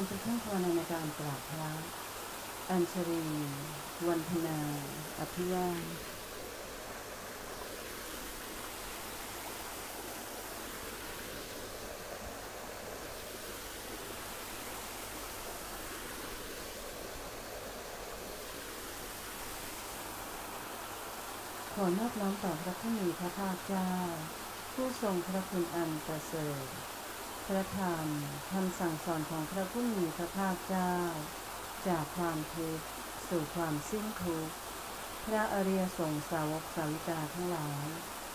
ันจะท่องภาวนาในการกราบพระอัญชรีวันธนาอภิวาขอนอบน้อมต่อพระผู้มีพระภาคเจ้า ผู้ทรงพระคุณอันประเสริฐ พระธรรมคำสั่งสอนของพระผู้มีพระภาคเจ้า จากความทุกข์สู่ความสิ้นทุกข์พระอริยสงสาวกสาวิกาทั้งหลาย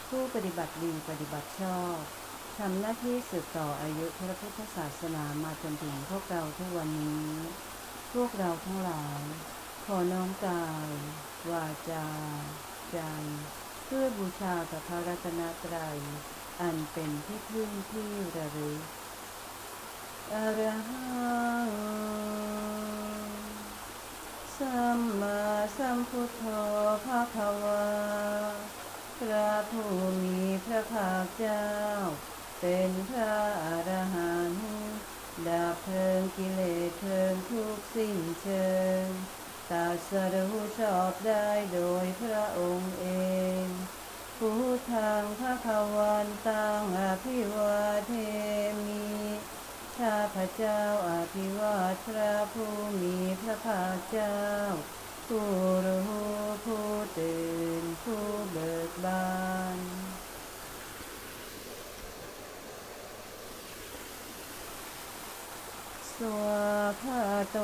ผู้ปฏิบัติดีปฏิบัติชอบทำหน้าที่สืบต่ออายุพระพุทธศาสนามาจนถึงพวกเราทุกวันนี้ พวกเราทั้งหลาย ขอน้อมกาย วาจา ใจ เพื่อบูชาพระรัตนตรัยอันเป็นที่พึ่งที่ระลึก อรหังสัมมาสัมพุทโธภาควาพระผู้มีพระภาคเจ้า เป็นพระอรหันต์ดับเพลิงกิเลสเพลิงทุกสิ้นเชิงตรัสรู้ชอบได้โดยพระองค์เองผู้ทางพระควันตังอภิวาเทมิ ข้าพระเจ้าอาภิวาทพระผู้มีพระภาคเจ้า ผู้รู้ผู้ตื่นผู้เบิกบานสวาคาโต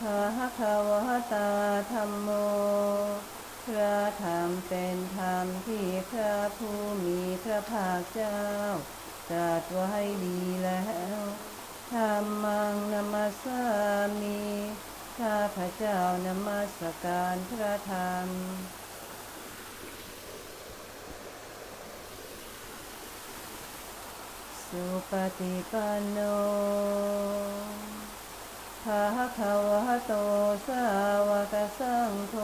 ภะคะวตาธรรมโม พระธรรมเป็นธรรมที่พระผู้มีพระภาคเจ้า ตรัสไว้ดีแล้วธรรมังนมัสสามิข้าพระเจ้านมัสการพระธรรมสุปฏิปันโนภะควะโตสาวกสังโฆ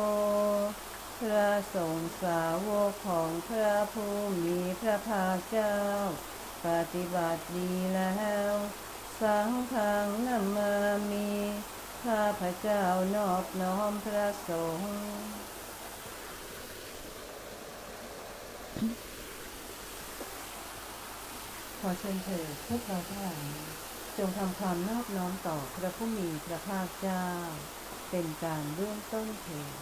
พระสงฆ์สาวกของพระผู้มีพระภาคเจ้า ปฏิบัติดีแล้ว สังฆังนัมมามีข้าพระเจ้านอบน้อมพระสงฆ์ขอเชิญเถิดพวกเราทั้งหลายจงทำความนอบน้อมต่อพระผู้มีพระภาคเจ้า เป็นการเบื้องต้นเถิด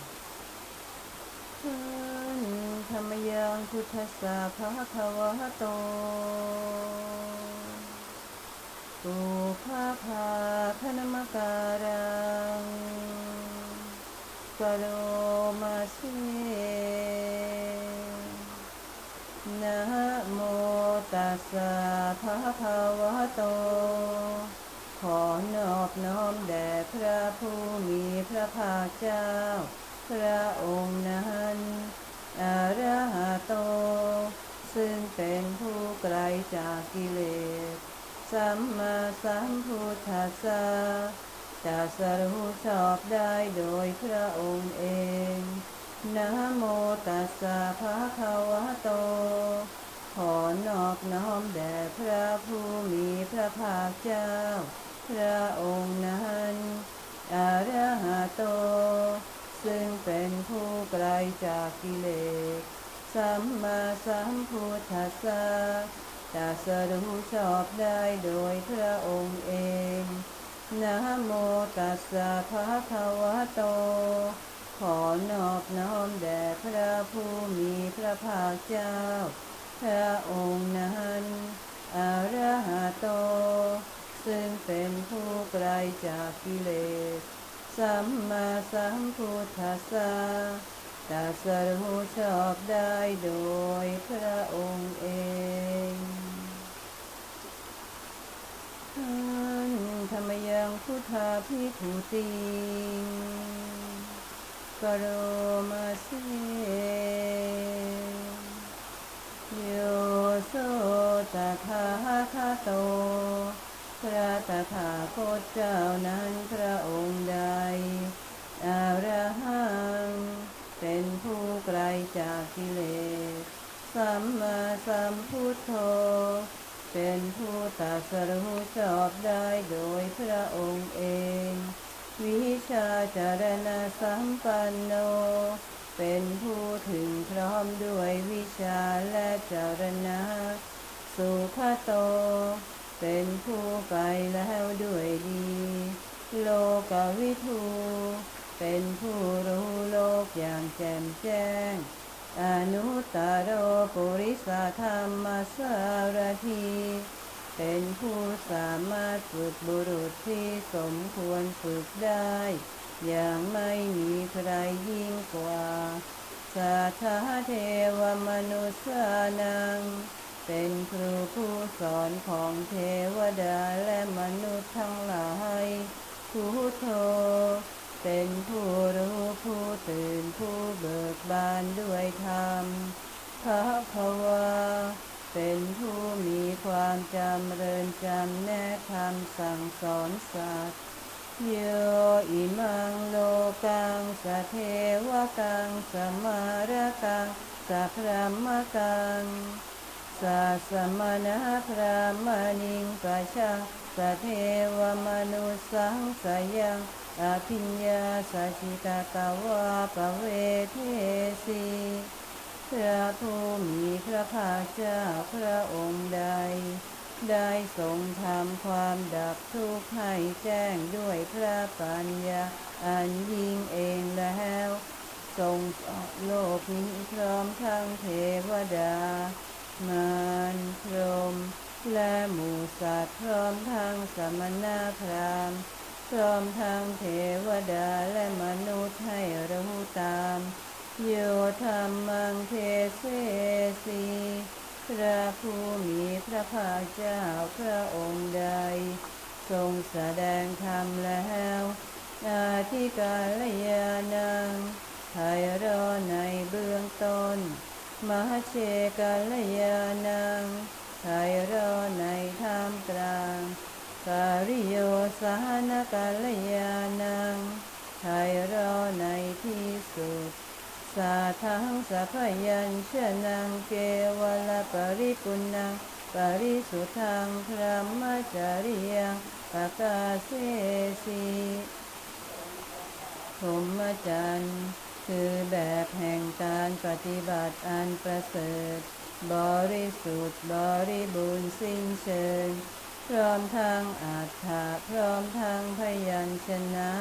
ธรรมยังพุทธสสาภะคะวะโตปุพาภาคณมการังกโรมาเสนะโมตัสสะภะคะวะโต ขอนอบน้อมแด่พระผู้มีพระภาคเจ้า พระองค์นั้น อระหัตโต ซึ่งเป็นผู้ไกลจากกิเลส สัมมาสัมพุทธัสสะตัสรู้ชอบได้โดยพระองค์เอง นะโมตัสสะภะคะวะโต ขอนอบน้อมแด่พระผู้มีพระภาคเจ้า พระองค์นั้นอระหัตโต ซึ่งเป็นผู้ไกลจากกิเลส สัมมาสัมพุทธัสสะตรัสรู้ชอบได้โดยพระองค์เอง นะโมตัสสะภะคะวะโต ขอนอบน้อมแด่พระผู้มีพระภาคเจ้า พระองค์นั้นอรหัตโต ซึ่งเป็นผู้ไกลจากกิเลส สัมมาสัมพุทธัสสะตรัสรู้ชอบได้โดยพระองค์เองท่านธรรมยังพุทธาพิถุติกโรมาเสโยโสตถาคาโต พระตถาคตเจ้านั้นพระองค์ใดอรหังเป็นผู้ไกลจากกิเลส สัมมาสัมพุทโธ เป็นผู้ตรัสรู้ชอบได้โดยพระองค์เอง วิชาจารณะสัมปันโน เป็นผู้ถึงพร้อมด้วยวิชาและจารณะ สุขโต เป็นผู้ไปแล้วด้วยดี โลกวิทูเป็นผู้รู้โลกอย่างแจ่มแจ้ง อนุตตรโรปุริสธรรมสารที เป็นผู้สามารถฝึกบุรุษที่สมควรฝึกได้ อย่างไม่มีใครยิ่งกว่า สัทธาเทวมนุษยานัง เป็นครูผู้สอนของเทวดาและมนุษย์ทั้งหลายพุทโธเป็นผู้รู้ผู้ตื่นผู้เบิกบานด้วยธรรมพระภวาเป็นผู้มีความจำเริญจำแนกคำสั่งสอนสัตว์โยอิมังโลกังสะเทวกังสมารกังสัพพมกัง สัสมณะพระมณิงกัจฉังสเทวมนุสังสยังอภิญญาสัจิตตาวาปเวเทสีพระผู้มีพระภาคเจ้าพระองค์ใด ได้ทรงทำความดับทุกข์ให้แจ้งด้วยพระปัญญาอันยิ่งเองแล้ว ทรงสอนโลกนี้พร้อมทั้งเทวดา มารพรมและหมูสัตว์พร้อมทั้งสมณพราหมณ์พร้อมทั้งเทวดาและมนุษย์ให้รู้ตามโยธรรมังเทเสสีพระผู้มีพระภาคเจ้าพระองค์ใด ทรงแสดงธรรมแล้วอาธิกาลยานังไทยรอในเบื้องต้น มหเชกาลยานังไทรอในท่ามกลางกาลิโยสานกาลยานังไทรอในที่สุดสาทังสัพยัญชนะเกวลปริปุณังปริสุทธังพระมจาริยังปกาเสสีพรหมจรรย์ คือแบบแห่งการปฏิบัติอันประเสริฐ บริสุทธิ์บริบูรณ์สิ้นเชิง พร้อมทางอาถาพร้อมทางพยัญชนะ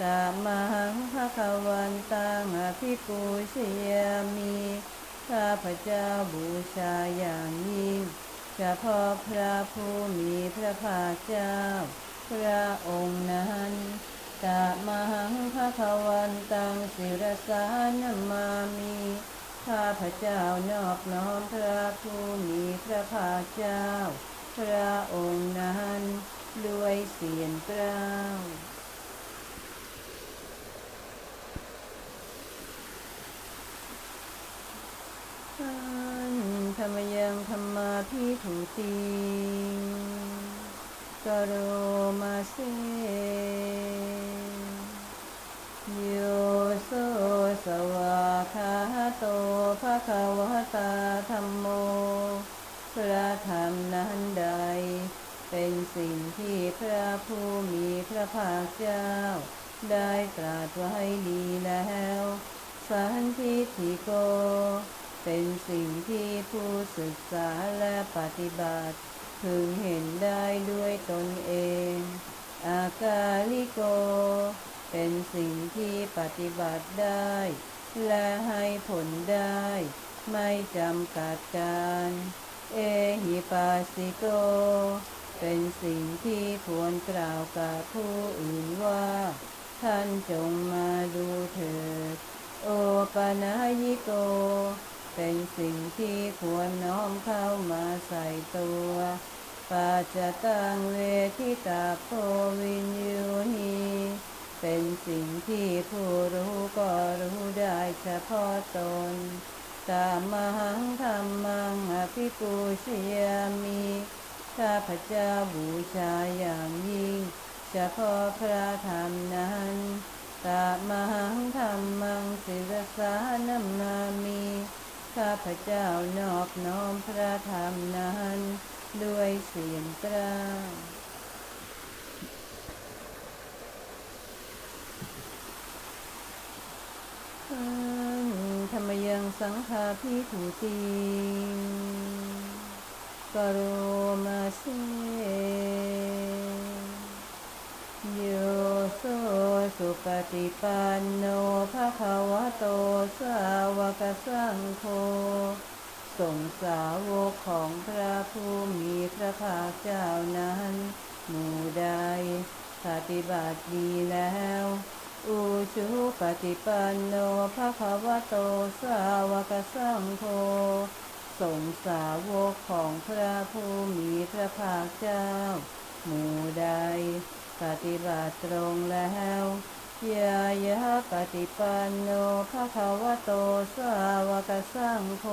ตามังภะคะวันตังอภิปูชยามีข้าพเจ้าบูชาอย่างยิ่งเฉพาะพระผู้มีพระภาคเจ้า พระองค์นั้น ตามังภะควันตังศิรสานมามีข้าพระเจ้านอบน้อมพระผู้มีพระภาคเจ้า พระองค์นั้นด้วยเสียงกล้าวท่านธรรมยังธรรมาพิถุติ กโรมาเซโยโสสวาคาโตภะคะวะตาธรรมโมพระธรรมนั้นใด เป็นสิ่งที่พระผู้มีพระภาคเจ้า ได้ตรัสไว้ดีแล้ว สันทิฏิโก เป็นสิ่งที่ผู้ศึกษาและปฏิบัติ พึงเห็นได้ด้วยตนเอง อากาลิโก เป็นสิ่งที่ปฏิบัติได้ และให้ผลได้ ไม่จำกัดการ เอหิปัสสิโก เป็นสิ่งที่ควรกล่าวกับผู้อื่นว่า ท่านจงมาดูเถิด โอปนายิโก เป็นสิ่งที่ควรน้อมเข้ามาใส่ตัวปาจจตังเวทิตาโพวินยูนีเป็นสิ่งที่ผู้รู้ก็รู้ได้เฉพาะตนตามมหังธรรมังอภิปูชยามีข้าพเจ้าบูชาอย่างยิ่ง เฉพาะพระธรรมนั้นตามหังธรรมังศิรสานมนามี ข้าพเจ้านอบน้อมพระธรรมนั้นด้วยเสียงกล้าธรรมยังสังฆาพิถุติกโรมาเสโย โสสุปฏิปันโนภะคะวะโตสาวกสังโฆส่งสาวกของพระผู้มีพระภาคเจ้านั้น หมู่ใดปฏิบัติดีแล้ว อุชุปฏิปันโนภะคะวะโตสาวกสังโฆส่งสาวกของพระผู้มีพระภาคเจ้า หมู่ใด ปฏิบัติตรงแล้วยายะปฏิปันโนภะคะวะโตสาวกสังโฆ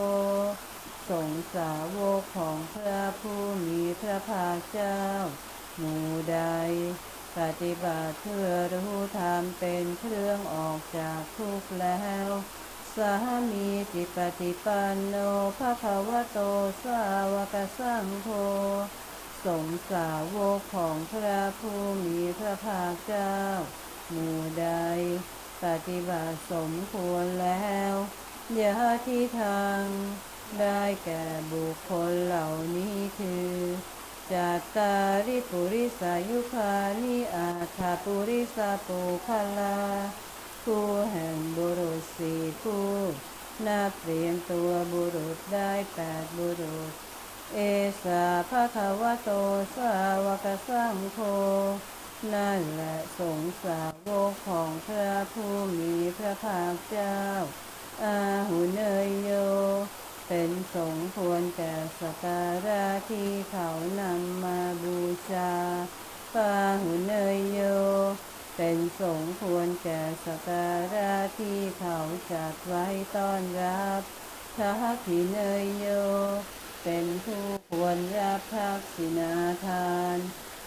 ส่งสาวกของพระผู้มีพระภาคเจ้า หมู่ใด ปฏิบัติเพื่อรู้ธรรมเป็นเครื่องออกจากทุกข์แล้ว สามีจิปฏิปันโนภะคะวะโตสาวกสังโฆ สงสาวกของพระผู้มีพระภาคเจ้า หมู่ใด ปฏิบัติสมควรแล้วยาที่ทางได้แก่บุคคลเหล่านี้คือจัตตาริปุริสายุคานิอาถาปุริสาปุคลา ผู้แห่งบุรุษสี่ผู้นับเรียนตัวบุรุษได้แปดบุรุษ เอสาภะคะวะโตสาวกสังโฆนั่นแหละสงสาวกของพระผู้มีพระภาคเจ้า อาหุเนยโย เป็นสงควรแก่สการะที่เขานำมาบูชาปาหุเนยโย เป็นสงควรแก่สการะที่เขาจัดไว้ต้อนรับทักขิเนยโย เป็นผู้ควรรับทักษิณาทาน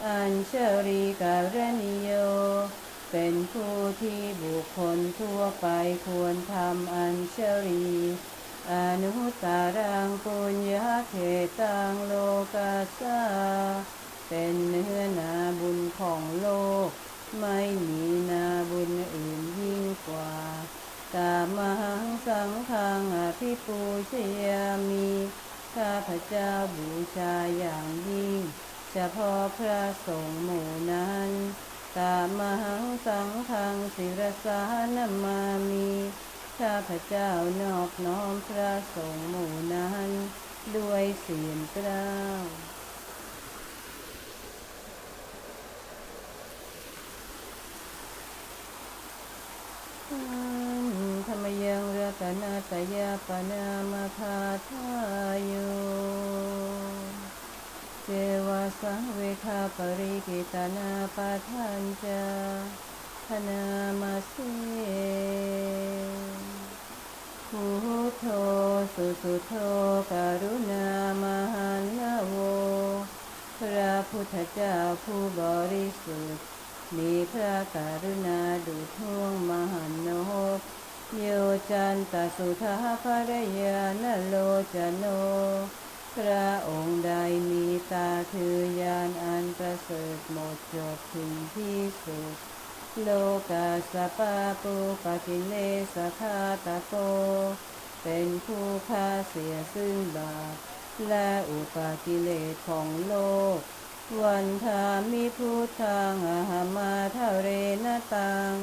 อัญเชรีกาเรณิโย เป็นผู้ที่บุคคลทั่วไปควรทำอัญเชรีอนุตารังปุญญาเขตังโลกัสสาเป็นเนื้อนาบุญของโลก ไม่มีนาบุญอื่นยิ่งกว่ากามังสังฆังอภิปูชยามี ข้าพเจ้าบูชาอย่างยิ่ง เฉพาะพระสงฆ์หมู่นั้น ตามหังสังฆังศิรสานามามีข้าพเจ้านอบน้อมพระสงฆ์หมู่นั้น ด้วยเสียงกล้าว ธรรม ตนาตยาปนามาคาทายโยเจวาสังเวคาปริกิตนาปาทันจาธนามาเสพุทโธสุสุโธการุณามหันลโวพระพุทธเจ้าผู้บริสุทธิ์มีพระกรุณาดุท่วงมหันน โยจันตสุทาภรยานโลจโน พระองค์ใดมีตาถือยานอันประเสริฐหมดจดถึงที่สุด โลกาสปาปุปกิเลสคาตาโก เป็นผู้ฆ่าเสียซึ่งบาปและอุปากิเลสของโลก วันธามิพุทธังอหามาทะเรนตัง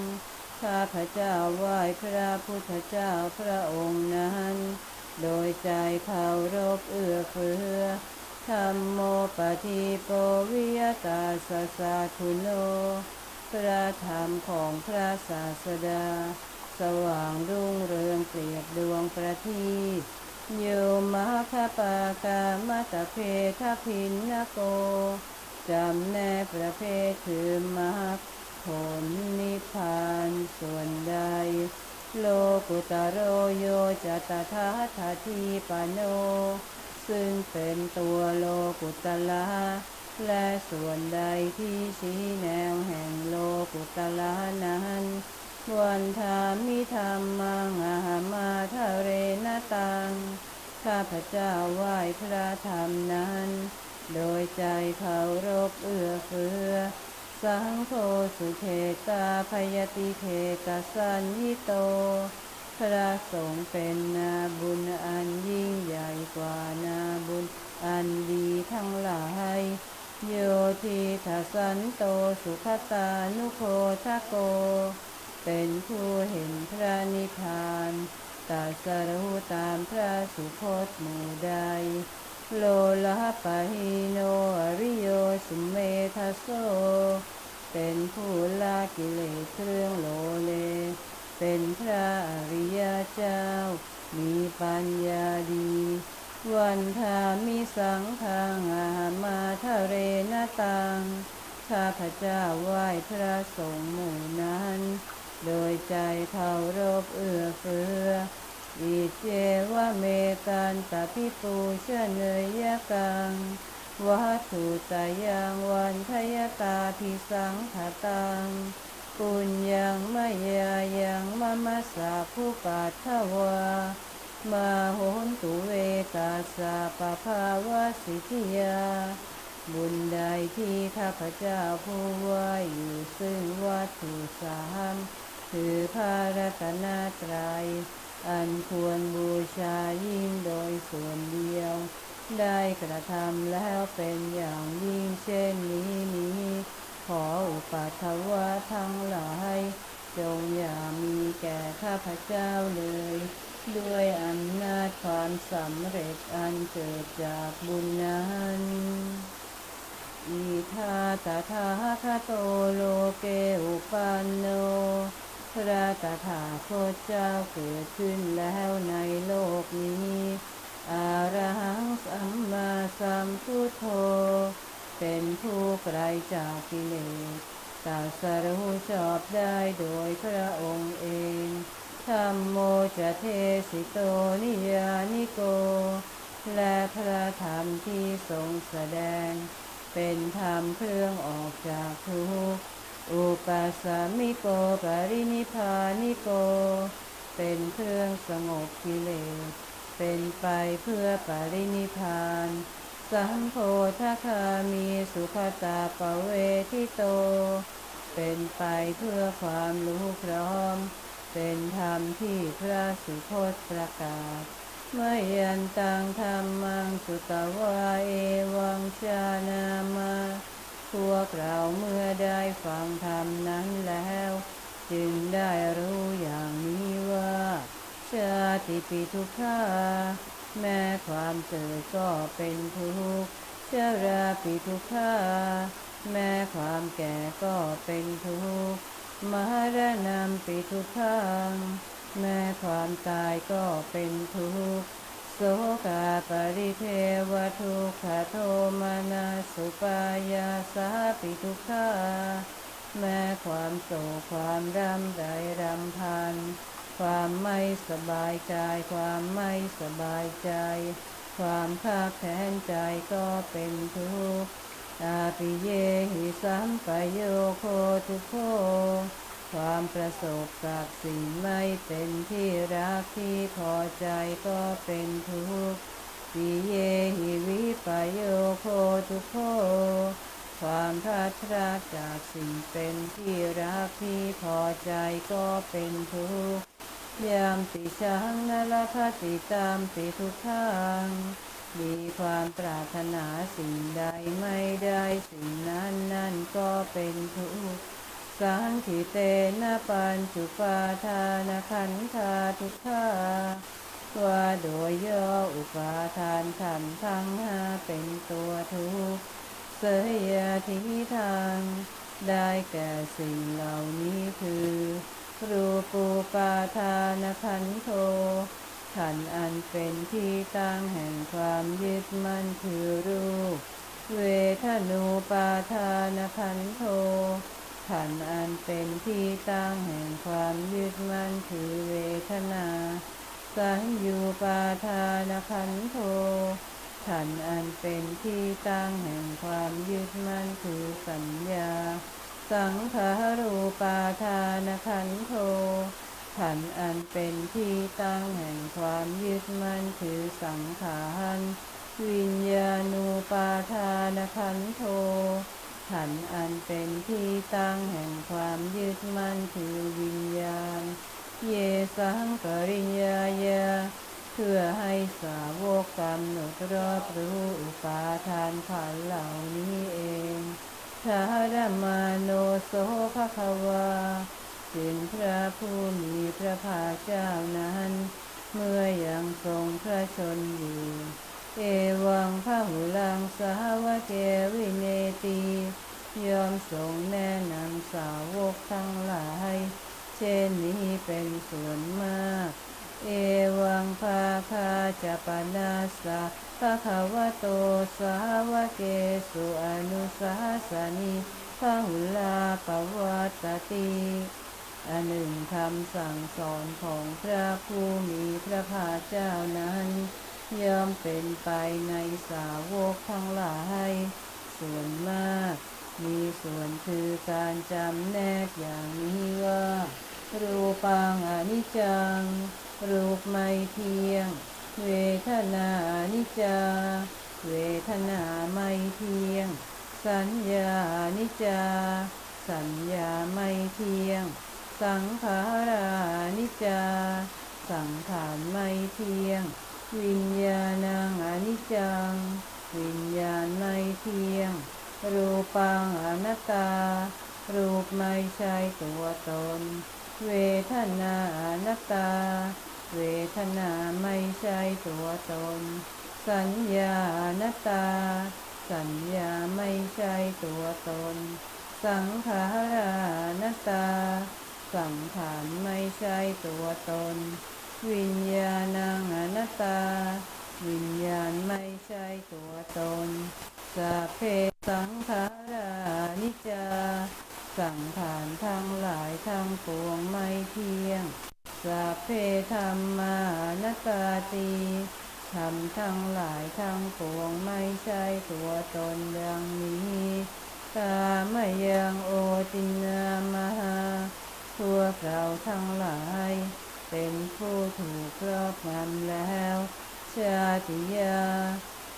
ข้าพระเจ้าไหว้พระพุทธเจ้าพระองค์นั้น โดยใจเคารพเอื้อเฟื้อธรรมโมปฏิโปวิยตาสสาทุโนพระธรรมของพระศาสดา สว่างรุ่งเรืองเปรียบดวงประทีปโยมหคปากามาตะเพทพินนโก จำแนกประเภทคือมรรค ผลนิพพานส่วนใด โลกุตโรโยจตถาทาทีปโน ซึ่งเป็นตัวโลกุตละและส่วนใดที่ชี้แนวแห่งโลกุตละนั้นวันธามิธรรมังอาหามาทะเรนตัง ข้าพเจ้าไหว้พระธรรมนั้นโโดยใจเคารพเอื้อเฟื้อ สังโฆสุเขตาพยติเขตสัญญิโต พระสงฆ์เป็นนาบุญอันยิ่งใหญ่กว่านาบุญอันดีทั้งหลายโยทีทสันโตสุขตานุโคทโก เป็นผู้เห็นพระนิพพานตรัสรู้ตามพระสุคตหมู่ใด โลละปะหิโนอริโยสุเมทัสโซ เป็นผู้ละกิเลสเครื่องโลเล เป็นพระอริยเจ้า มีปัญญาดี วันทามิสังฆังอามาทะเรนตัง ข้าพเจ้าไหว้พระสงฆ์หมู่นั้น โดยใจเคารพเอื้อเฟื้อ อิเจวะเมตันตพิปูชเนยกังวัตุตายังวันทยตาพิสังขตังปุญญังมายายังมะมะสาผู้ปัทวามาโหนตุเวตาสาปะภาวะสิทธิยา บุญใดที่ข้าพเจ้าผู้ว่าอยู่ซึ่งวัตถุสาม คือพระรัตนตรัย อันควรบูชายิ่งโดยส่วนเดียว ได้กระทำแล้วเป็นอย่างยิ่งเช่นนี้นี้ ขออุปัฏฐวะทั้งหลายจงอย่ามีแก่ข้าพเจ้าเลย ด้วยอำนาจความสำเร็จอันเกิดจากบุญนั้นอิทาตถาคโตโลเกอุปันโน ระตถาคตเจ้าเกิดขึ้นแล้วในโลกนี้อาระหังสัมมาสัมพุทโธ เป็นผู้ไกลจากกิเลสตัสรู้ชอบได้โดยพระองค์เองธรรมโมจะเทสิโตนิยานิโก และพระธรรมที่ทรงแสดง เป็นธรรมเครื่องออกจากทุกข์ อุปสามิโกปรินิพานิโก เป็นเครื่องสงบกิเลส เป็นไปเพื่อปรินิพาน สัมโพธคามีสุขตาปเวทิโต เป็นไปเพื่อความรู้พร้อม เป็นธรรมที่พระสุคตประกาศเมื่อยันตังธรรมังสุตวาเอวังชานามา วกเราเมื่อได้ฟังธรรมนั้นแล้ว จึงได้รู้อย่างนี้ว่า ชาติปิทุกขาแม้ความเกิดก็เป็นทุกข์ชราปิทุกขาแม้ความแก่ก็เป็นทุกข์มรณะปิทุกขังแม้ความตายก็เป็นทุกข์ สกาปริเทวทุกขโทมานาสุปายาสาปิทุกขาแม้ความโศกความรำไรรำพัน ความไม่สบายใจ ความไม่สบายใจ ความภาคแค้นใจก็เป็นทุกข์อาปิเยหิสัมปโยโคทุโค ความประสบกับสิ่งไม่เป็นที่รักที่พอใจก็เป็นทุกข์ปิเยหิวิปโยโคทุโคความพลาดพลาดจากสิ่งเป็นที่รักที่พอใจก็เป็นทุกข์ยามติชังนรคติตามติทุกขังมีความปรารถนาสิ่งใดไม่ได้สิ่งนั้นนั่นก็เป็นทุกข์ สังขิเตนะปัญจุปาทานขันธาทุกขาว่าโดยย่ออุปาทานธรรมทั้งห้าเป็นตัวทุกเสยยทิทาง ได้แก่สิ่งเหล่านี้คือรูปูปาทานขันโทขันอันเป็นที่ตั้งแห่งความยึดมั่นคือรูป เวทนูปาทานขันโท ขันอันเป็นที่ตั้งแห่งความยึดมั่นคือเวทนา สัญญูปาทานขันโทขันอันเป็นที่ตั้งแห่งความยึดมั่นคือสัญญา สังขารูปาทานขันโทขันอันเป็นที่ตั้งแห่งความยึดมั่นคือสังขารวิญญาณูปาทานขันโท ขันอันเป็นที่ตั้งแห่งความยึดมั่นคือวิญญาณ เยสังกริยายาเพื่อให้สาวกกำหนดรอบรู้อุปาทานขันเหล่านี้เองทารมาโนโสภควาจึงพระผู้มีพระภาคเจ้านั้น เมื่อยังทรงพระชนอยู่ เอวังพระหุลังสาวเกวิเนตียอมทรงแนะนำสาวกทั้งหลาย เช่นนี้เป็นส่วนมาก เอวังภาคาจะปนาสะภะคะวโตสาวเกสุอนุสาสนีพระหุลาปวัตติอันหนึ่งคำสั่งสอนของพระผู้มีพระภาคเจ้านั้น ย่อมเป็นไปในสาวกทั้งหลาย ส่วนมาก มีส่วนคือการจำแนกอย่างนี้ว่า รูปังอนิจจัง รูปไม่เที่ยง เวทนาอนิจจา เวทนาไม่เที่ยง สัญญาอนิจจา สัญญาไม่เที่ยง สังขารานิจจา สังขารไม่เที่ยง วิญญาณังอนิจจัง วิญญาณไม่เที่ยง รูปังอนัตตา รูปไม่ใช่ตัวตน เวทนาอนัตตา เวทนาไม่ใช่ตัวตน สัญญาอนัตตา สัญญาไม่ใช่ตัวตน สังขารานัตตา สังขารไม่ใช่ตัวตน วิญญาณังอนัตตา วิญญาณไม่ใช่ตัวตนสัพเพสังขารานิจจาสังขารทั้งหลายทั้งปวงไม่เที่ยงสัพเพธรรมานัตตาตีธรรมทั้งหลายทั้งปวงไม่ใช่ตัวตนดังนี้กามยังโอตินามหาพวกเราทั้งหลาย เป็นผู้ถูกครอบงำแล้ว ชาติยา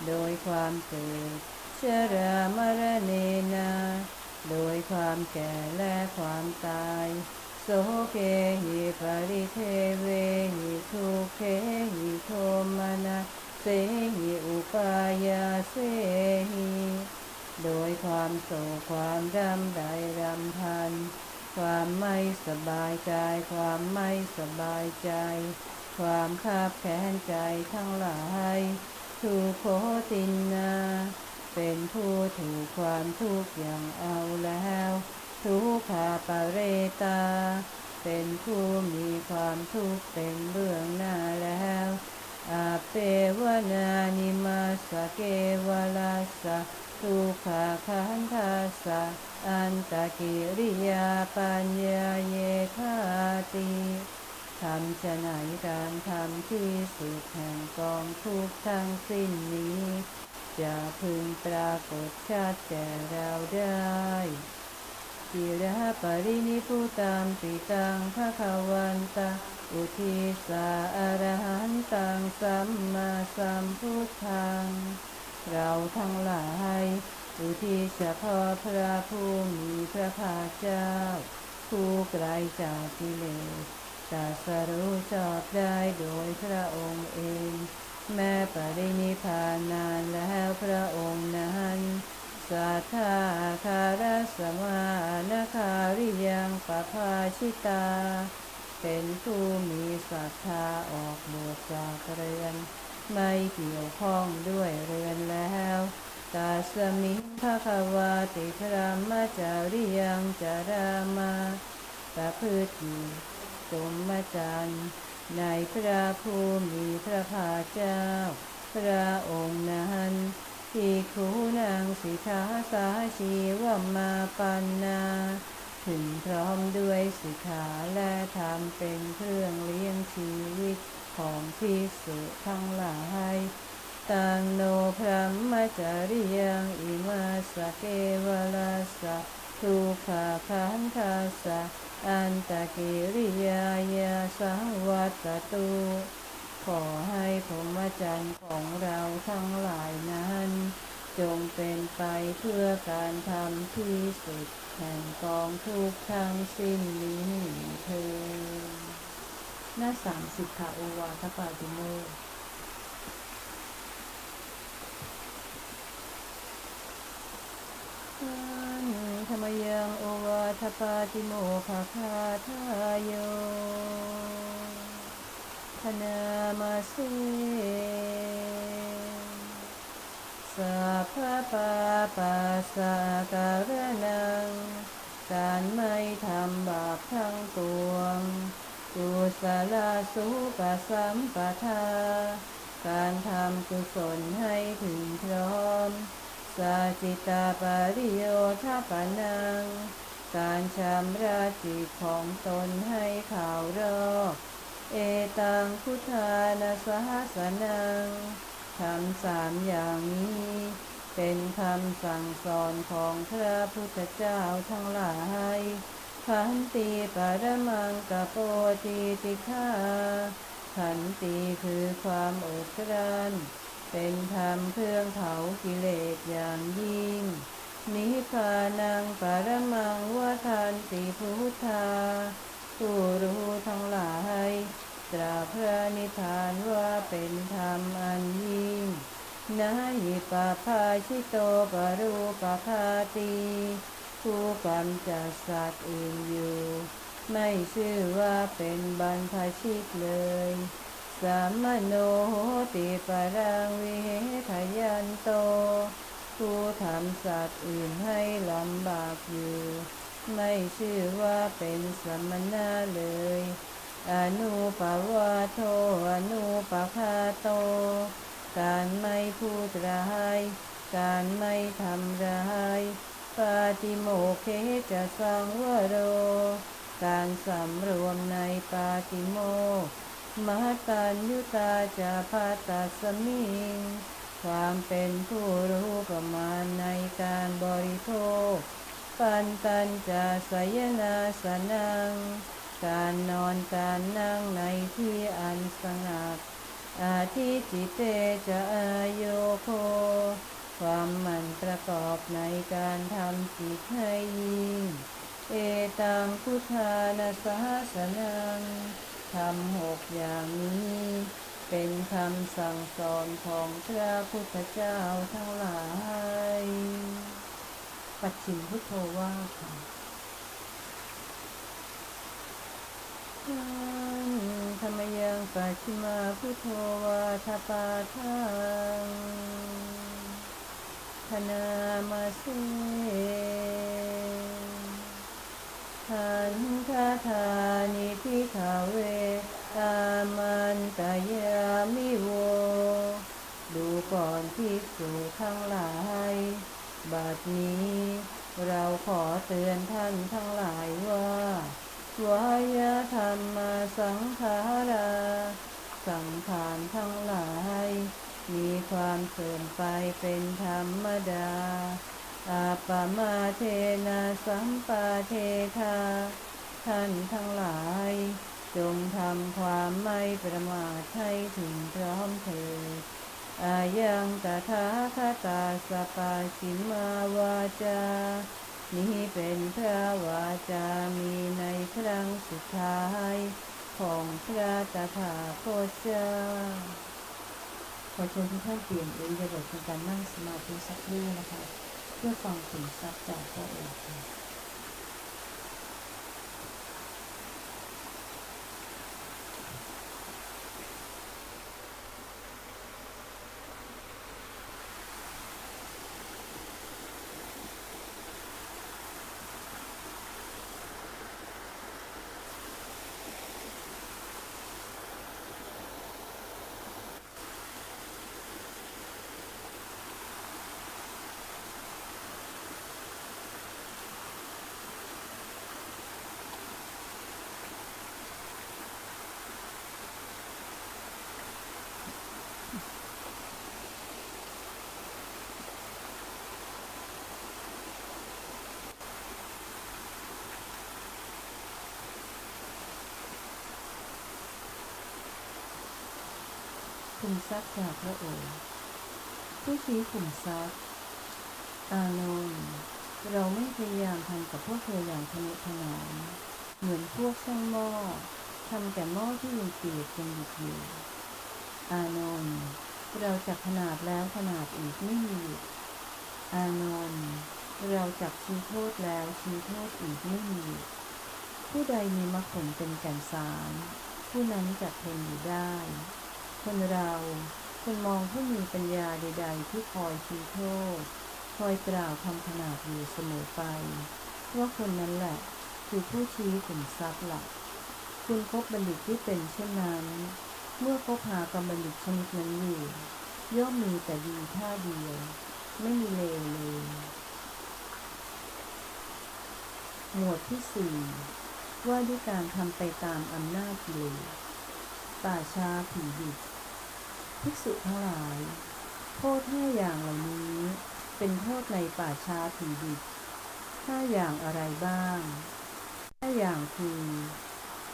โดยความเกิดชรามรเนนา โดยความแก่และความตาย โสเกหิปริเทเวหิทุเคหิโทมนาเสหิอุปายาเสหิโดยความโศกความรำไรรำพัน ความไม่สบายกาย ความไม่สบายใจ ความขับแค้นใจทั้งหลายทุกโคตินนา เป็นผู้ถูกความทุกข์อย่างเอาแล้ว ทุกขาปเรตา เป็นผู้มีความทุกข์เป็นเบื้องหน้าแล้วอาเปวนานิมาสเกวลาสะ ทุกขคันทาสะอันตกิริยาปัญญาเยธาติทำจะไหนการทำที่สุดแห่งกองทุกทั้งสิ้นนี้ จะพึงปรากฏชัดแก่เราได้จิระปรินิพุตังปิตังภะคะวันตาอุทิสาอรหันตังสัมมาสัมพุทธัง เราทั้งหลายอุทิศเฉพาะพระผู้มีพระภาคเจ้า ผู้ไกลจากกิเลสตรัสรู้ชอบได้โดยพระองค์เอง แม้ปรินิพานนานแล้วพระองค์นั้นสัทธาคารสมานคาริยังปภาชิตา เป็นผู้มีศรัทธาออกบวชจากเรือน ไม่เกี่ยวข้องด้วยเรือนแล้วตาสมิงภควาติพระมจาริยังจารามาประพฤติสมจรรย์ในพระผู้มีพระภาเจ้า พระองค์นั้นที่คูนางสิทธาสาชีวมาปันนา ถึงพร้อมด้วยสิกขาและธรรมเป็นเครื่องเลี้ยงชีวิตของภิกษุทั้งหลายตังโนพระมจาริยังอิมาสเกวลาสะทุกขาคันทาสะอันตะกิริยายาสังวัตตุขอให้พรหมจรรย์ของเราทั้งหลายนั้น จงเป็นไปเพื่อการทำที่สุดแห่งกองทุกข์ทั้งสิ้นนี้เธอหน้าสามสิบค่ะโอวาทปาติโมธรรมยังโอวาทปาติโมภาคาทายโยธนามาเส สัพพะปาปัสสะการนัง การไม่ทำบาปทั้งปวง กุศลสุปสัมปทา การทำกุศลให้ถึงพร้อมสาจิตาปริโยทปนัง การชำระจิตของตนให้ข่าวรอบเอตังพุทธานาสหัสนัง ทำสามอย่างนี้ เป็นคำสั่งสอนของพระพุทธเจ้าทั้งหลายขันติปรมังกโปติติฆาขันติคือความอดกลั้นเป็นธรรมเครื่องเผากิเลสอย่างยิ่ง นิพพานังปรมังวทันติพุทธาผู้รู้ทั้งหลาย ตราพระนิพพานว่าเป็นธรรมอันยิ่งนายิปาพาชิโตปรูปคาตีผู้กำจัดสัตว์อื่นอยู่ ไม่ชื่อว่าเป็นบรรพชิตเลยสัมโนโหติปรังวิเหทยันโต ผู้ทำสัตว์อื่นให้ลำบากอยู่ ไม่ชื่อว่าเป็นสมณะเลย อนุปวาโทอนุปคาโต การไม่พูดร้าย การไม่ทำร้ายปาติโมเคจะสังวโร การสำรวมในปาติโมมหตัญยุตาจะพาตัสมิงความเป็นผู้รู้ประมาณในการบริโภค ปันตันจะสยนาสนัง การนอนการนั่งในที่อันสงัดอาทิจิเตจะอโยโค ความมันประกอบในการทำจิตให้ยิ่ง เอตังพุทธานาสหสนังทำหกอย่างนี้ เป็นคำสั่งสอนของพระพุทธเจ้าทั้งหลาย ปัจฉิมพุทโธว่าค่ะ ธรรมยังปัจฉิมาพุทโธวาทปาทังธนามาเสหันทาธานิพิขเวตามันตยามิโว ดูก่อนที่สู่ทั้งหลาย บัดนี้เราขอเตือนท่านทั้งหลายว่า วายธรรมสังขาราสังขารทั้งหลาย มีความเสื่อมไปเป็นธรรมดาอาปมาเทนะสัมปาเทธาท่านทั้งหลาย จงทำความไม่ประมาทให้ถึงพร้อมเถิดอายังตถาคตาสปาชิมาวาจา นี้เป็นพระวาจามีในครั้งสุดท้ายของพระตถาคตเจ้าขอเชิญทุกท่านเปลี่ยนอิริยาบถในการนั่งสมาธิสักครู่นะคะ เพื่อฟังถึงทรัพย์จากพระองค์ ทรัพย์จากพระโอษฐ์ผู้ชี้ขุมทรัพย์ อานนท์เราไม่พยายามทำกับพวกเธออย่างทนุถนอมเหมือนพวกช่างหม้อทำแต่หม้อที่ยังเปียกยังหยุดอยู่อานนท์เราจักขนาดแล้วขนาดอีกไม่มีหยุดอานนท์เราจักชี้โทษแล้วชี้โทษอีกไม่มีหยุดผู้ใดมีมรรคผลเป็นแก่นสาร ผู้นั้นจะทนอยู่ได้ คนเราคนมองผู้มีปัญญาใดๆที่คอยชี้โทษ คอยกล่าวคำขนาดอยู่เสมอไป ว่าคนนั้นแหละ คือผู้ชี้ขุมทรัพย์หลัก คุณพบบัณฑิตที่เป็นเช่นนั้น เมื่อพบหากรรมบัณฑิตชนิดนั้นอยู่ย่อมมีแต่ดีท่าเดียว ไม่มีเลวเลยหมวดที่สี่ว่าด้วยการทำไปตามอำนาจกิเลส ป่าชาผีดิบภิกษุทั้งหลาย โทษห้าอย่างเหล่านี้ เป็นโทษในป่าชาผีดิบห้าอย่างอะไรบ้างห้าอย่างคือ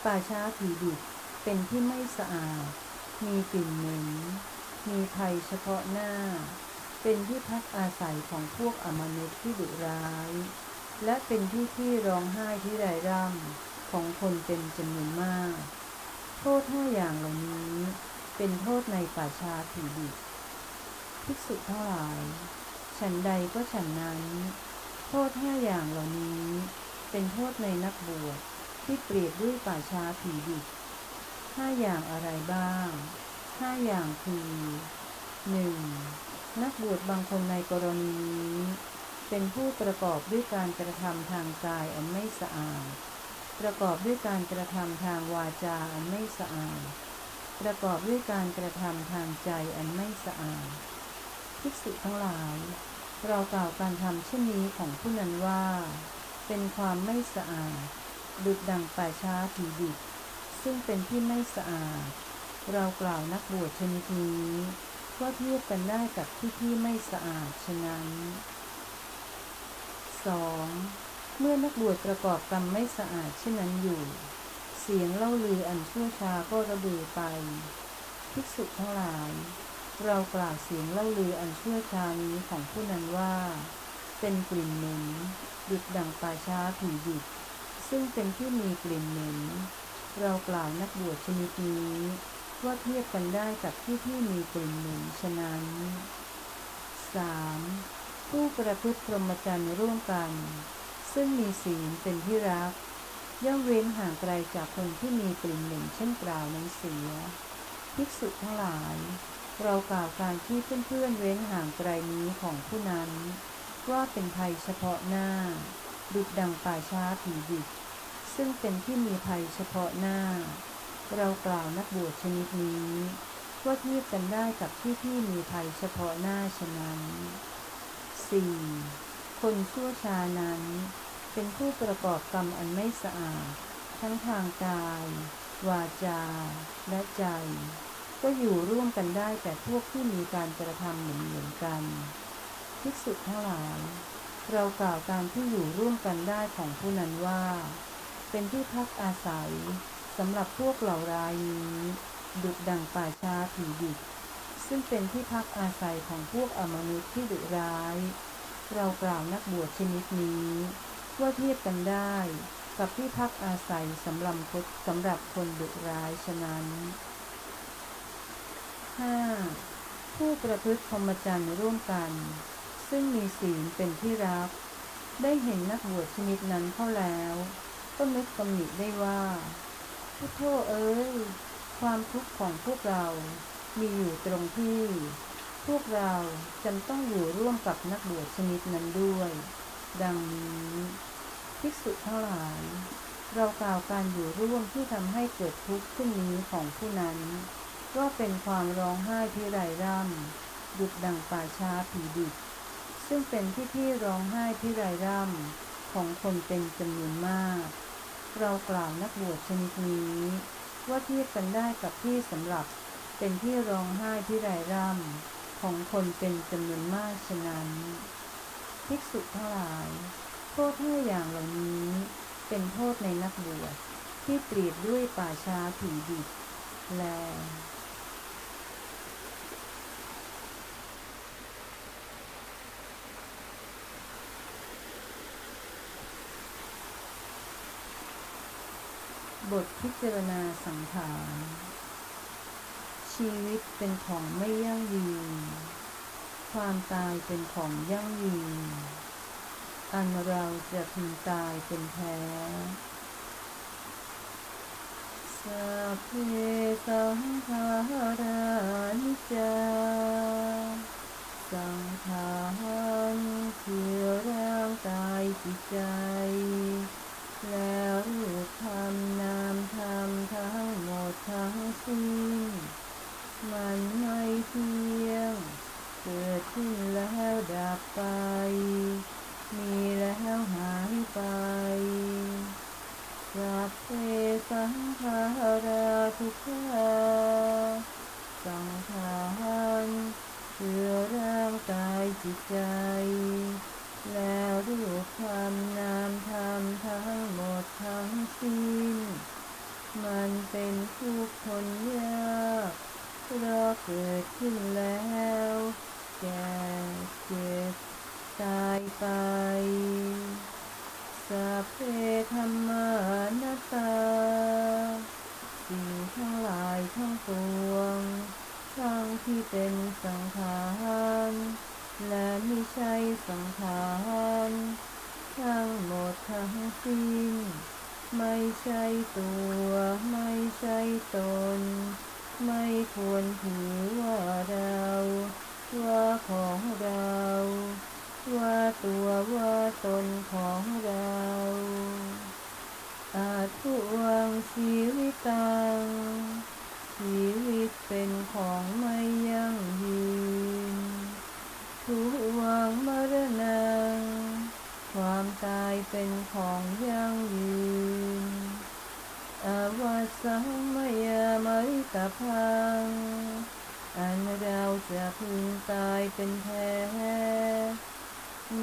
ป่าชาผีดิบเป็นที่ไม่สะอาด มีกลิ่นเหม็น มีภัยเฉพาะหน้า เป็นที่พักอาศัยของพวกอมนุษย์ที่ดุร้าย และเป็นที่ที่ร้องไห้ที่ไร้ร่ำของคนเป็นจำนวนมาก โทษห้าอย่างเหล่านี้ เป็นโทษในป่าชาผีดิบภิกษุทั้งหลาย ฉันใดก็ฉันนั้น โทษห้าอย่างเหล่านี้ เป็นโทษในนักบวชที่เปรียบด้วยป่าชาผีดิบห้าอย่างอะไรบ้างห้าอย่างคือหนึ่งนักบวชบางคนในกรณีนี้ เป็นผู้ประกอบด้วยการกระทำทางกายอันไม่สะอาด ประกอบด้วยการกระทำทางวาจาอันไม่สะอาด ประกอบด้วยการกระทำทางใจอันไม่สะอาดภิกษุทั้งหลาย เรากล่าวการทำเช่นนี้ของผู้นั้นว่า เป็นความไม่สะอาดดุดดังป่าช้าผีดิบ ซึ่งเป็นที่ไม่สะอาด เรากล่าวนักบวชชนิดนี้ว่าเทียบกันได้กับที่ที่ไม่สะอาดฉะนั้น 2. เมื่อนักบวชประกอบกรรมไม่สะอาดเช่นนั้นอยู่ เสียงเล่าลืออันชั่วช้าก็ระเบือไป ภิกษุทั้งหลาย เรากล่าวเสียงเล่าลืออันชั่วช้านี้ของผู้นั้นว่า เป็นกลิ่นเหม็นดุดดังป่าช้าผีดิบซึ่งเป็นที่มีกลิ่นเหม็น เรากล่าวนักบวชชนิดนี้ว่าเทียบกันได้กับที่ที่มีกลิ่นเหม็นฉะนั้น 3. ผู้ประพฤติพรหมจรรย์ร่วมกัน ซึ่งมีศีลเป็นที่รัก ย่อมเว้นห่างไกลจากคนที่มีกลิ่นเหม็นเช่นกล่าวนั้นเสีย ภิกษุทั้งหลาย เรากล่าวการที่เพื่อนๆเว้นห่างไกลนี้ของผู้นั้น ว่าเป็นภัยเฉพาะหน้า ดุดดังป่าช้าผีดิบ ซึ่งเป็นที่มีภัยเฉพาะหน้า เรากล่าวนักบวชชนิดนี้ว่าเทียบกันได้กับที่ที่มีภัยเฉพาะหน้าฉะนั้น 4. คนชั่วชานั้น เป็นผู้ประกอบกรรมอันไม่สะอาด ทั้งทางกาย วาจา และใจ ก็อยู่ร่วมกันได้แต่พวกที่มีการกระทำเหมือนเหมือนกันภิกษุทั้งหลาย เรากล่าวการที่อยู่ร่วมกันได้ของผู้นั้นว่า เป็นที่พักอาศัยสำหรับพวกเหล่ารายนี้ดุดดังป่าชาผีดิบซึ่งเป็นที่พักอาศัยของพวกอมนุษย์ที่ดุร้าย เรากล่าวนักบวชชนิดนี้ ว่าเทียบกันได้ กับที่พักอาศัยสำหรับคนสำหรับคนดุร้ายฉะนั้น 5. ผู้ประพฤติพรหมจรรย์ร่วมกัน ซึ่งมีศีลเป็นที่รัก ได้เห็นนักบวชชนิดนั้นเข้าแล้ว ก็นึกกำหนิได้ว่าพุทโธเอ้ย ความทุกข์ของพวกเรา มีอยู่ตรงที่ พวกเราจำต้องอยู่ร่วมกับนักบวชชนิดนั้นด้วย ดังนี้ภิกษุทั้งหลาย เรากล่าวการอยู่ร่วมที่ทำให้เกิดทุกข์ขึ้นนี้ของผู้นั้นว่าเป็นความร้องไห้ที่ไร้ร่ำดุดดังป่าช้าผีดิบซึ่งเป็นที่ที่ร้องไห้ที่ไร้ร่ำของคนเป็นจำนวนมาก เรากล่าวนักบวชชนิดนี้ ว่าเทียบกันได้กับที่สำหรับเป็นที่ร้องไห้ที่ไร้ร่ำของคนเป็นจำนวนมากฉะนั้น ภิกษุทั้งหลาย โทษห้าอย่างเหล่านี้ เป็นโทษในนักบวชที่เปรียบด้วยป่าชาผีดิบแลบทพิจารณาสังขารชีวิตเป็นของไม่ยั่งยืน ความตายเป็นของยั่งยืน อันเราจะพึงตายเป็นแท้สัพเพสังขารานิจจาสังขารคือร่างกายจิตใจ แล้วรูปธรรมนามธรรมทั้งหมดทั้งสิ้นมันไม่เที่ยง เกิดขึ้นแล้วดับไป มีแล้วหายไป สัพเพสังขาราทุกขาสังขารคือร่างกายจิตใจ แล้วรูปธรรมนามธรรมทั้งหมดทั้งสิ้น มันเป็นทุกข์ทนยากเพราะเกิดขึ้นแล้ว แก่เจ็บตายไปสัพเพธรรมานัตตา สิ่งทั้งหลายทั้งปวง ทั้งที่เป็นสังขาร และไม่ใช่สังขาร ทั้งหมดทั้งสิ้น ไม่ใช่ตัว ไม่ใช่ตน ไม่ควรถือว่าเรา ว่าของเรา ว่าตัวว่าตนของเราอาจทวงชีวิตตัง ชีวิตเป็นของไม่ยั่งยืน ทุวงมรณะความตายเป็นของยั่งยืนอาวาสังมยามริตาพัง อันเราจะพึงตายเป็นแท้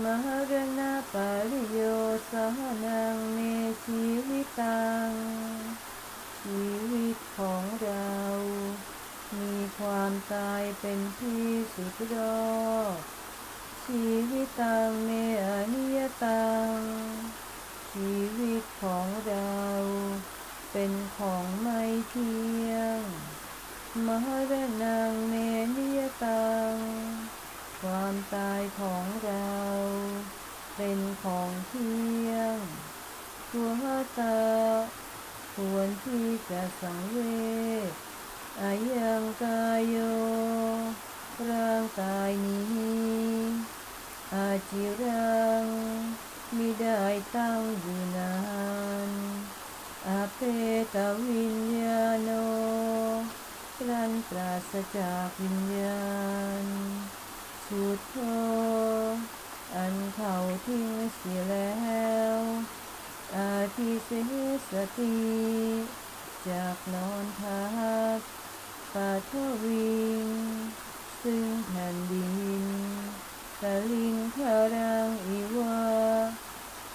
มรณะปริโยสหนังเนชีวิตัง ชีวิตของเรา มีความตายเป็นที่สุดรอดชีวิตังเนอนิยตัง ชีวิตของเรา เป็นของไม่เที่ยง มรณะเนนิยตัง ความตายของเรา เป็นของเที่ยงตัวตาควรที่จะสังเวชอายังกายโย ร่างกายนี้ อาจิรังมิได้ตั้งอยู่นานอาเพตวิญญาโน พลันปราศจากวิญญาณสุดโทอันเขาทิ้งเสียแล้วอาทิเสสติจากนอนทับปัทวิง ซึ่งแผ่นดินตะลิงเทารังอีวา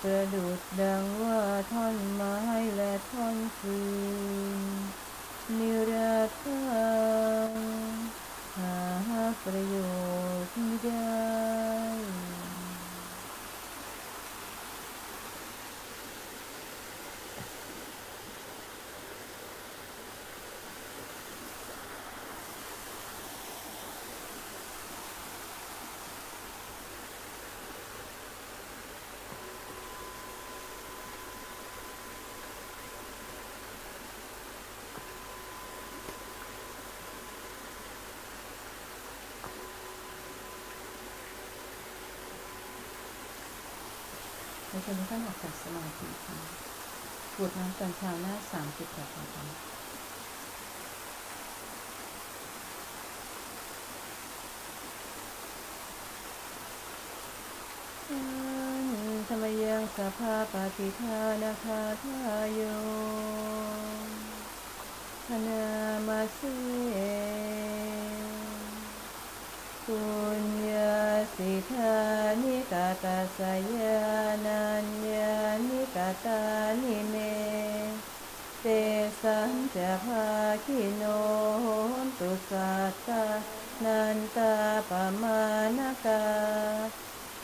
ประดุดดังว่าท่อนไม้และท่อนฟืน นิรั ตตังหาประโยชน์ไม่ได้ในช่วงนี้ท่านออกจากสมาธิค่ะบวดน้ำตอนเช้าหน้าสามสิบแปดค่ะธรรมยังสภาปฏิทานาคาทายโยธนามาเสปุญญา สิทานิกาตาสยานัญญานิกาตานิเม เตสันจะภาคิโนโหนตุสัตตานันตาปมานกา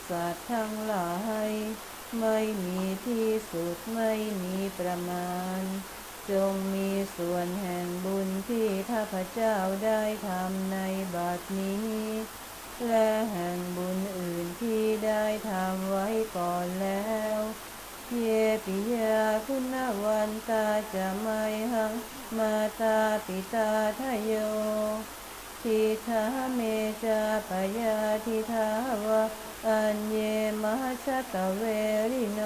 สัตว์ทั้งหลาย ไม่มีที่สุดไม่มีประมาณ จงมีส่วนแห่งบุญที่ข้าพเจ้าได้ทำในบัดนี้ และแห่งบุญอื่นที่ได้ทำไว้ก่อนแล้ว เยปิยาคุณวันตาจะไม่หังมาตาปิตาทะโยทิทาเมจาปยาทิทาวะอันเยมหชตเวริโน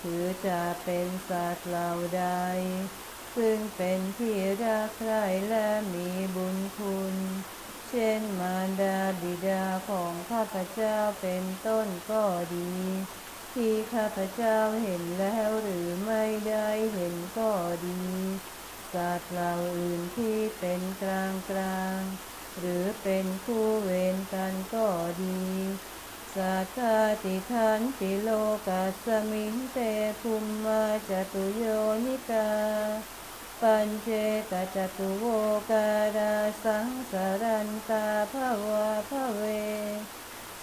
คือจะเป็นสัตว์เหล่าใด ซึ่งเป็นที่รักใคร่และมีบุญคุณ ช่นมารดาบิดาของข้าพเจ้าเป็นต้นก็ดี ที่ข้าพเจ้าเห็นแล้วหรือไม่ได้เห็นก็ดีสัตว์เหล่าอื่นที่เป็นกลางกลางหรือเป็นคู่เวรกันก็ดีสัทธาติทันติโลกัสมิงเตภูมิมาจตุโยนิกา ปัญเจกจตุโวการาสังสารันตาภาวะภะเว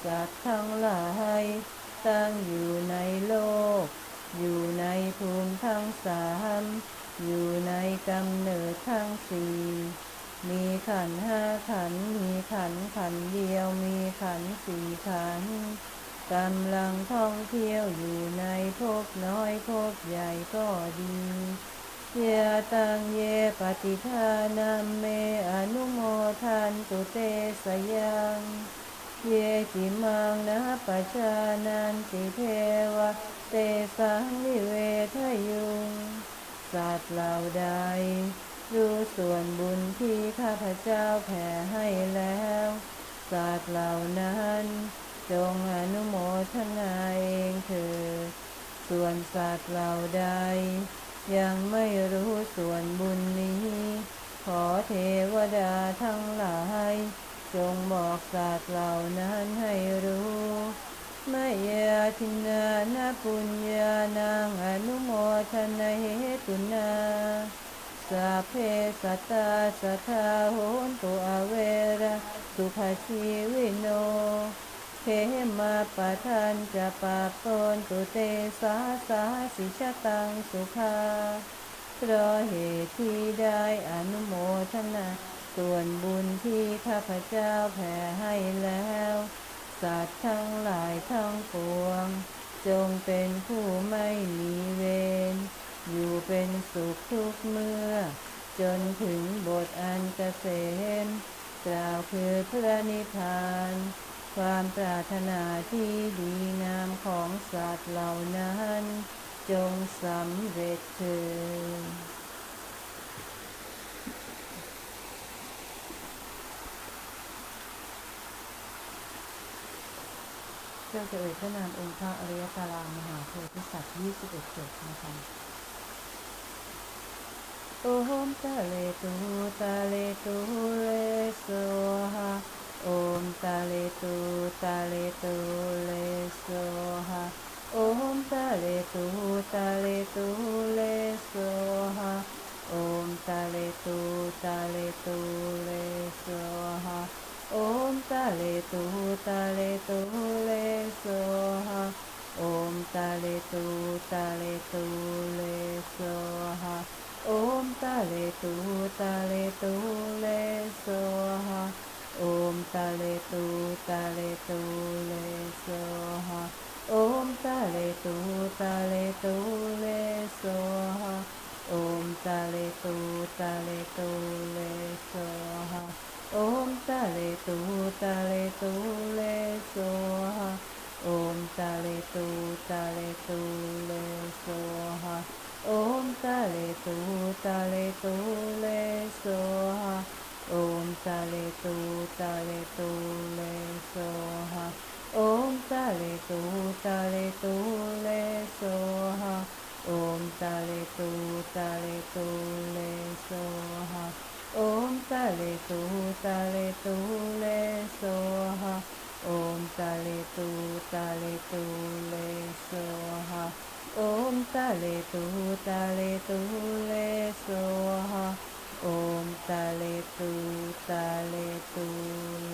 สัตว์ทั้งหลายตั้งอยู่ในโลก อยู่ในภูมิทั้งสามอยู่ในกำเนิดทั้งสี่มีขันห้าขันมีขันขันเดียวมีขันสี่ขันกำลังท่องเที่ยวอยู่ในภพน้อยภพใหญ่ก็ดี ยะตังเยปฏิทานัมเมอนุโมทันตุเตสยังเยจิมังนะปัจจานันติเทวะเตสังนิเวทยุงสัตว์เหล่าใดรู้ส่วนบุญที่ข้าพเจ้าแผ่ให้แล้วสัตว์เหล่านั้น จงอนุโมทนาเองเถิดส่วนสัตว์เหล่าใด ยังไม่รู้ส่วนบุญนี้ ขอเทวดาทั้งหลาย จงบอกศาสตว์เหล่านั้นให้รู้มายาทินานาปุญญานังอนุโมทนาเหตุนาสัพเพสัตตาสัทธาโหนตุอเวระสุภาชีวิโน เขมาปะทันจะปะปนตุเตสาสาสิชะตังสุขาเพราะเหตุที่ได้อนุโมทนา ส่วนบุญที่ข้าพเจ้าแผ่ให้แล้ว สัตว์ทั้งหลายทั้งปวง จงเป็นผู้ไม่มีเวร อยู่เป็นสุขทุกเมื่อ จนถึงบทอันเกษมกล่าวคือพระนิพพาน ความปรารถนาที่ดีงามของสัตว์เหล่านั้น จงสำเร็จเถิดเจ้าจะเอ่ยพระนามองค์พระอริยตารามมหาโพธิสัตว์21จบนะคะโอมตะเลตูตะเลตูเลโสหะ โอมตะเลตูตะเลตูเลโสหะโอมตะ เลตูตะเลตูเลโสหะโอมตะเลตูตะเลตูเลโสหะโอมตะเลตูตะเลตูเลโสหะโอมตะเลตูตะเลตูเลโสหะโอมตะเลตูตะเลตู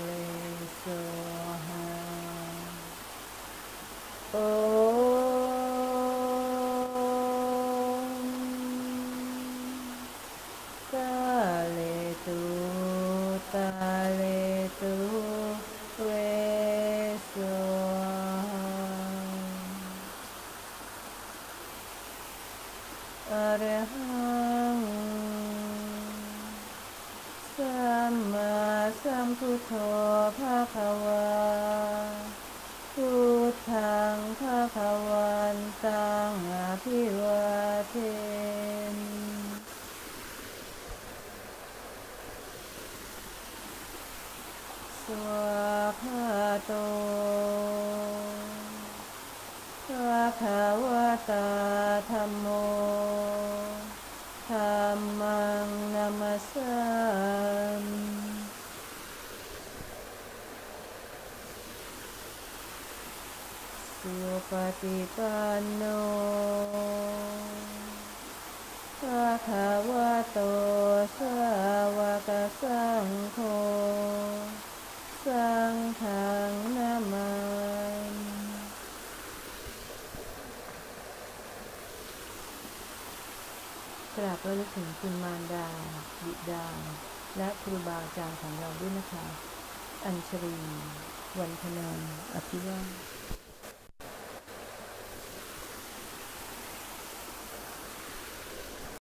เลโสหะโอมตะ